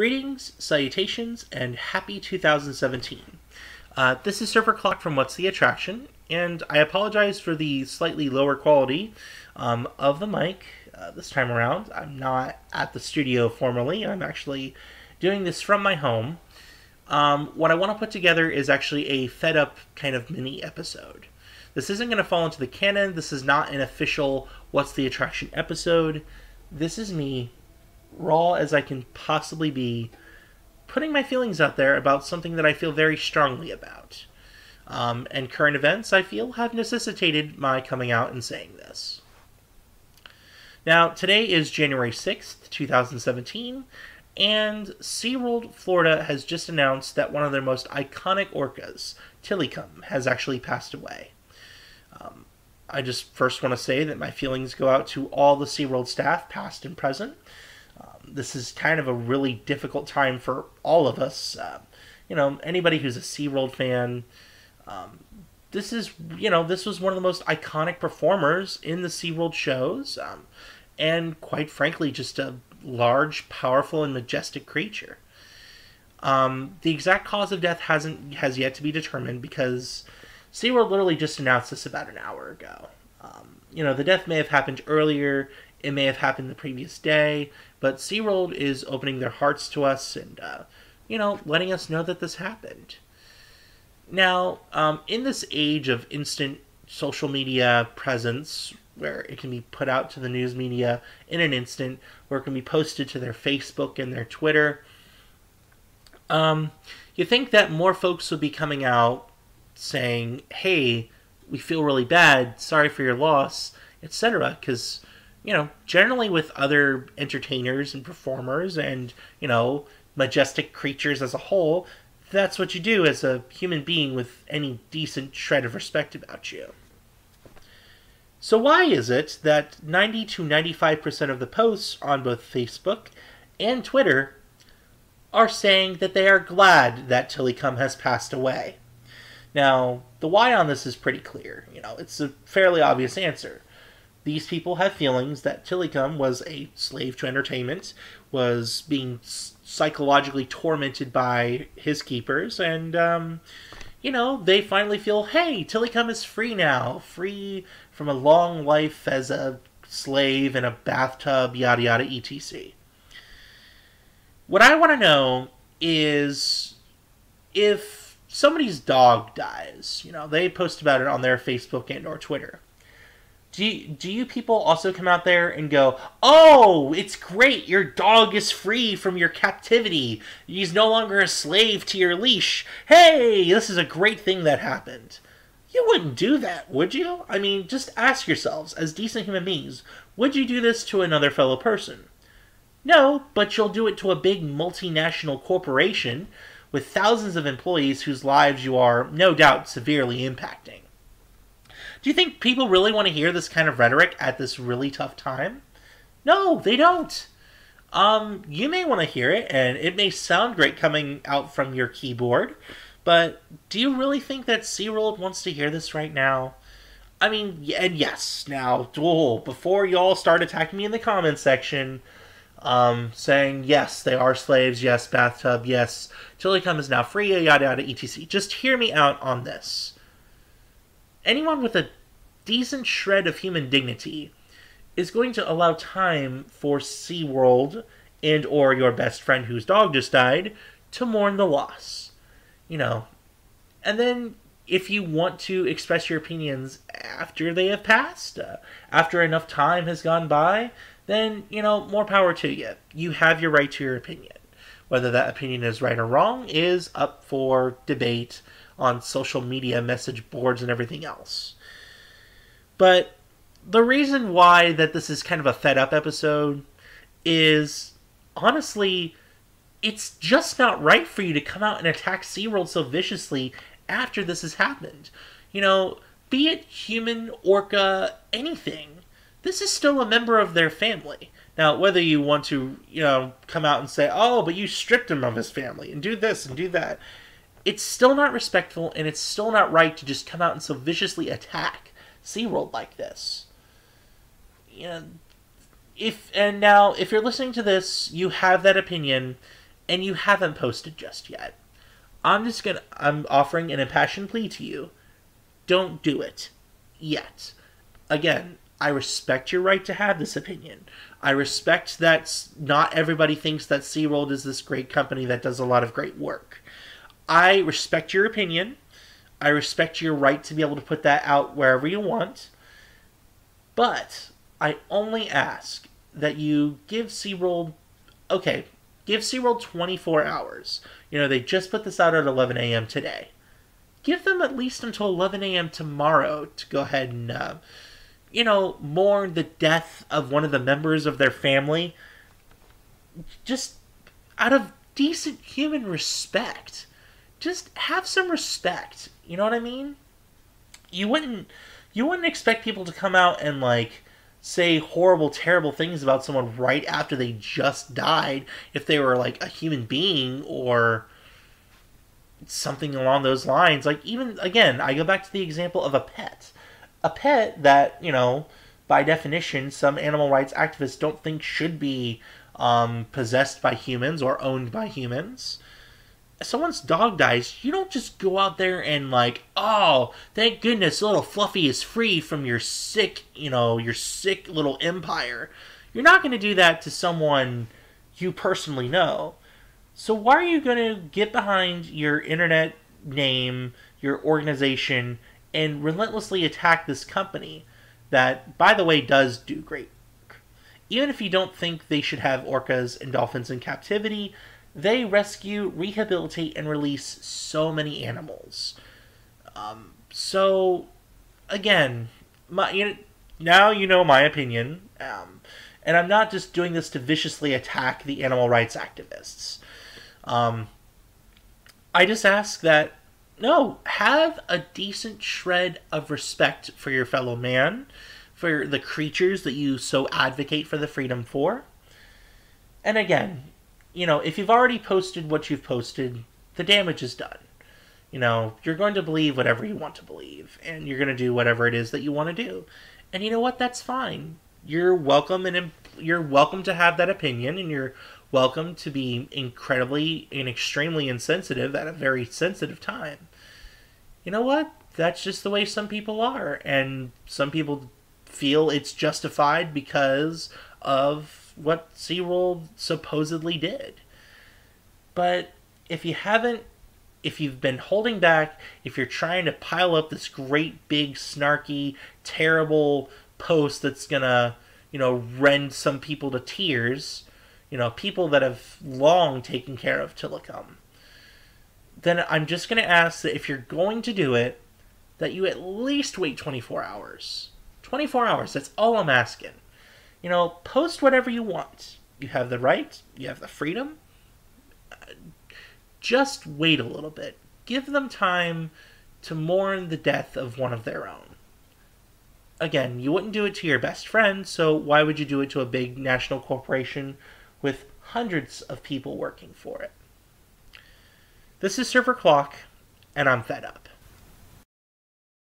Greetings, salutations, and happy 2017. Uh, this is Surfer Clock from What's the Attraction, and I apologize for the slightly lower quality um, of the mic uh, this time around. I'm not at the studio formally, I'm actually doing this from my home. Um, what I want to put together is actually a fed up kind of mini episode. This isn't going to fall into the canon, this is not an official What's the Attraction episode. This is me raw as I can possibly be, putting my feelings out there about something that I feel very strongly about. Um, and current events, I feel, have necessitated my coming out and saying this. Now, today is January 6th, 2017, and SeaWorld Florida has just announced that one of their most iconic orcas, Tilikum, has actually passed away. Um, I just first want to say that my feelings go out to all the SeaWorld staff, past and present, this is kind of a really difficult time for all of us. Uh, you know, anybody who's a SeaWorld fan, um, this is, you know, this was one of the most iconic performers in the SeaWorld shows. Um, and quite frankly, just a large, powerful, and majestic creature. Um, the exact cause of death hasn't has yet to be determined because SeaWorld literally just announced this about an hour ago. Um, you know, the death may have happened earlier it may have happened the previous day, but SeaWorld is opening their hearts to us and, uh, you know, letting us know that this happened. Now, um, in this age of instant social media presence, where it can be put out to the news media in an instant, where it can be posted to their Facebook and their Twitter, um, you think that more folks would be coming out saying, hey, we feel really bad, sorry for your loss, etc., because you know, generally with other entertainers and performers and, you know, majestic creatures as a whole, that's what you do as a human being with any decent shred of respect about you. So, why is it that 90 to 95% of the posts on both Facebook and Twitter are saying that they are glad that Tilikum has passed away? Now, the why on this is pretty clear. You know, it's a fairly obvious answer these people have feelings that Tilikum was a slave to entertainment, was being psychologically tormented by his keepers, and, um, you know, they finally feel, hey, Tilikum is free now, free from a long life as a slave in a bathtub, yada yada, etc. What I want to know is if somebody's dog dies, you know, they post about it on their Facebook and or Twitter do you, do you people also come out there and go, "Oh, it's great. Your dog is free from your captivity. He's no longer a slave to your leash. Hey, this is a great thing that happened." You wouldn't do that, would you? I mean, just ask yourselves, as decent human beings, would you do this to another fellow person? No, but you'll do it to a big multinational corporation with thousands of employees whose lives you are, no doubt, severely impacting. Do you think people really want to hear this kind of rhetoric at this really tough time? No, they don't. Um, you may want to hear it, and it may sound great coming out from your keyboard, but do you really think that SeaWorld wants to hear this right now? I mean, and yes, now, oh, before y'all start attacking me in the comments section, um, saying, yes, they are slaves, yes, bathtub, yes, Tilikum is now free, yada yada, etc. Just hear me out on this anyone with a decent shred of human dignity is going to allow time for SeaWorld and or your best friend whose dog just died to mourn the loss. You know. And then if you want to express your opinions after they have passed, uh, after enough time has gone by, then, you know, more power to you. You have your right to your opinion. Whether that opinion is right or wrong is up for debate on social media message boards and everything else. But the reason why that this is kind of a fed up episode is honestly it's just not right for you to come out and attack SeaWorld so viciously after this has happened. You know, be it human, orca, anything. This is still a member of their family. Now, whether you want to, you know, come out and say, oh, but you stripped him of his family and do this and do that, it's still not respectful and it's still not right to just come out and so viciously attack SeaWorld like this. You know, if and now if you're listening to this, you have that opinion and you haven't posted just yet. I'm just gonna, I'm offering an impassioned plea to you. Don't do it. Yet. Again, I respect your right to have this opinion. I respect that not everybody thinks that SeaWorld is this great company that does a lot of great work. I respect your opinion. I respect your right to be able to put that out wherever you want. But I only ask that you give SeaWorld, okay, give SeaWorld 24 hours. You know, they just put this out at 11 a.m. today. Give them at least until 11 a.m. tomorrow to go ahead and uh, you know, mourn the death of one of the members of their family just out of decent human respect. Just have some respect. You know what I mean? You wouldn't you wouldn't expect people to come out and like say horrible terrible things about someone right after they just died if they were like a human being or something along those lines. Like even again, I go back to the example of a pet a pet that you know by definition some animal rights activists don't think should be um, possessed by humans or owned by humans. If someone's dog dies you don't just go out there and like oh thank goodness little fluffy is free from your sick you know your sick little empire. You're not going to do that to someone you personally know. So why are you going to get behind your internet name your organization and relentlessly attack this company that, by the way, does do great work. Even if you don't think they should have orcas and dolphins in captivity, they rescue, rehabilitate, and release so many animals. Um, so, again, my you know, now you know my opinion, um, and I'm not just doing this to viciously attack the animal rights activists. Um, I just ask that no, have a decent shred of respect for your fellow man, for the creatures that you so advocate for the freedom for. And again, you know, if you've already posted what you've posted, the damage is done. You know, you're going to believe whatever you want to believe, and you're going to do whatever it is that you want to do. And you know what? That's fine. You're welcome and you're welcome to have that opinion, and you're welcome to be incredibly and extremely insensitive at a very sensitive time you know what? That's just the way some people are. And some people feel it's justified because of what SeaWorld supposedly did. But if you haven't, if you've been holding back, if you're trying to pile up this great big snarky, terrible post that's gonna, you know, rend some people to tears, you know, people that have long taken care of Tilikum then I'm just going to ask that if you're going to do it, that you at least wait 24 hours. 24 hours, that's all I'm asking. You know, post whatever you want. You have the right, you have the freedom. Just wait a little bit. Give them time to mourn the death of one of their own. Again, you wouldn't do it to your best friend, so why would you do it to a big national corporation with hundreds of people working for it? This is Surfer Clock, and I'm fed up.